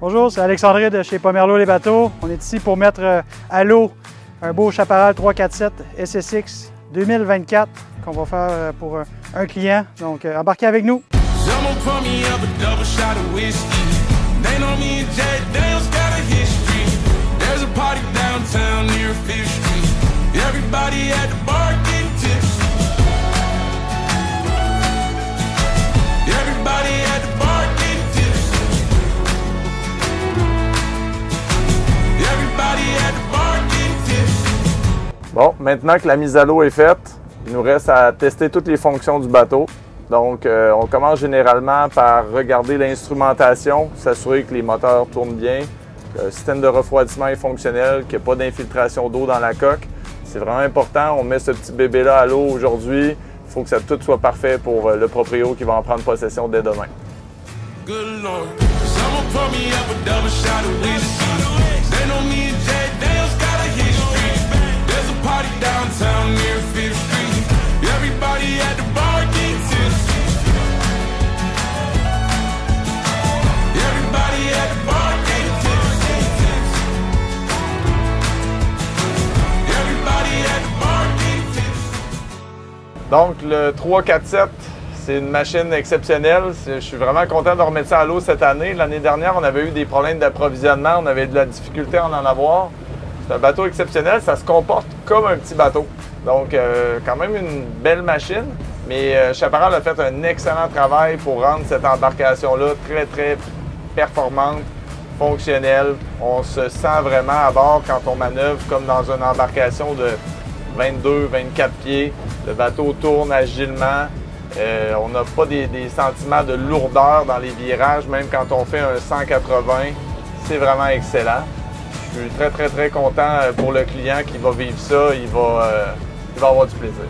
Bonjour, c'est Alexandre de chez Pomerlo Les Bateaux. On est ici pour mettre euh, à l'eau un beau Chaparral 347 SSX 2024 qu'on va faire euh, pour un client. Donc, euh, embarquez avec nous. Bon, maintenant que la mise à l'eau est faite, il nous reste à tester toutes les fonctions du bateau. Donc, euh, on commence généralement par regarder l'instrumentation, s'assurer que les moteurs tournent bien, que le système de refroidissement est fonctionnel, qu'il n'y a pas d'infiltration d'eau dans la coque. C'est vraiment important. On met ce petit bébé-là à l'eau aujourd'hui. Il faut que ça tout soit parfait pour euh, le proprio qui va en prendre possession dès demain. Donc, le 347, c'est une machine exceptionnelle. Je suis vraiment content de remettre ça à l'eau cette année. L'année dernière, on avait eu des problèmes d'approvisionnement. On avait de la difficulté à en avoir. C'est un bateau exceptionnel. Ça se comporte comme un petit bateau. Donc, euh, quand même une belle machine. Mais euh, Chaparral a fait un excellent travail pour rendre cette embarcation-là très, très performante, fonctionnelle. On se sent vraiment à bord quand on manœuvre comme dans une embarcation de 22-24 pieds. Le bateau tourne agilement. Euh, on n'a pas des, sentiments de lourdeur dans les virages, même quand on fait un 180. C'est vraiment excellent. Je suis très, très, très content pour le client qui va vivre ça. Il va, euh, il va avoir du plaisir.